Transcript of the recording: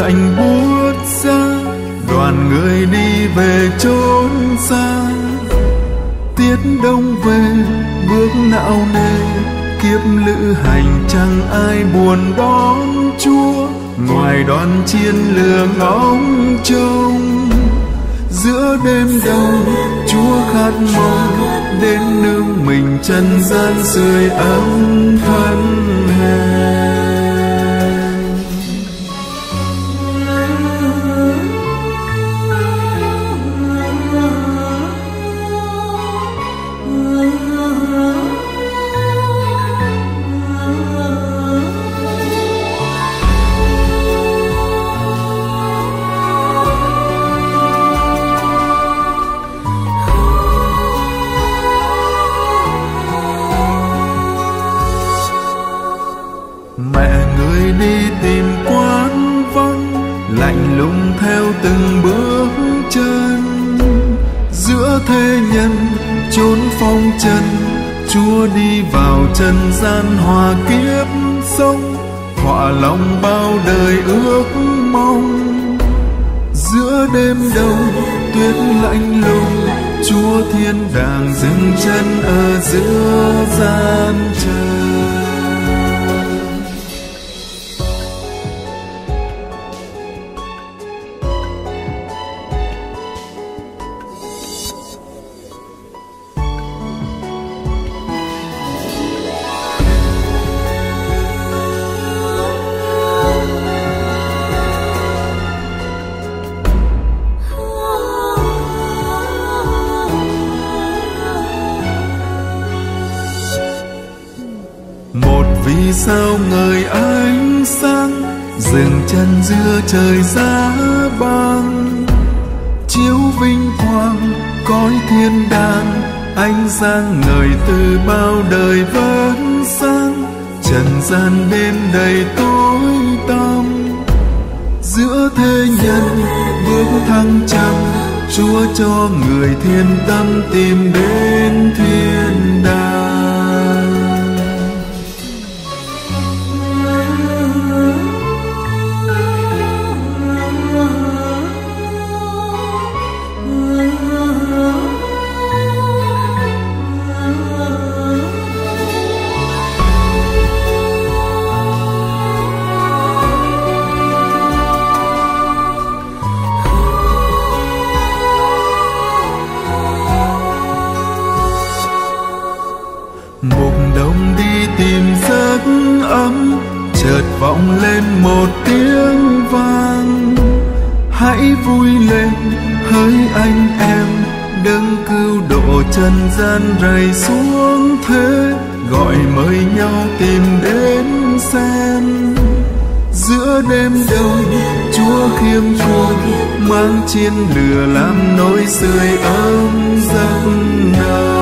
lạnh buốt xa, đoàn người đi về chốn xa. Tiết đông về, bước não nề, kiếp lữ hành chẳng ai buồn đón chúa. Ngoài đoàn chiên lửa ngóng trông, giữa đêm đông, chúa khát mong đến nương mình chân gian sưởi ấm thân lạnh lùng theo từng bước chân. Giữa thế nhân chốn phong trần, chúa đi vào trần gian hòa kiếp sống. Thỏa lòng bao đời ước mong. Giữa đêm đông tuyết lạnh lùng, chúa thiên đàng dừng chân ở giữa gian trời vì sao người ánh sáng dừng chân giữa trời giá băng? Chiếu vinh quang, cõi thiên đàng, ánh sáng ngời từ bao đời vẫn sáng. Trần gian đêm đầy tối tăm, giữa thế nhân bước thăng trầm. Chúa cho người thiên tâm tìm đến thiên một đồng đi tìm giấc ấm, chợt vọng lên một tiếng vang. Hãy vui lên, hỡi anh em, đấng cứu độ trần gian rầy xuống thế gọi mời nhau tìm đến xem giữa đêm đông, chúa khiêm cung mang chiên lửa làm nỗi sưởi ấm giấc nào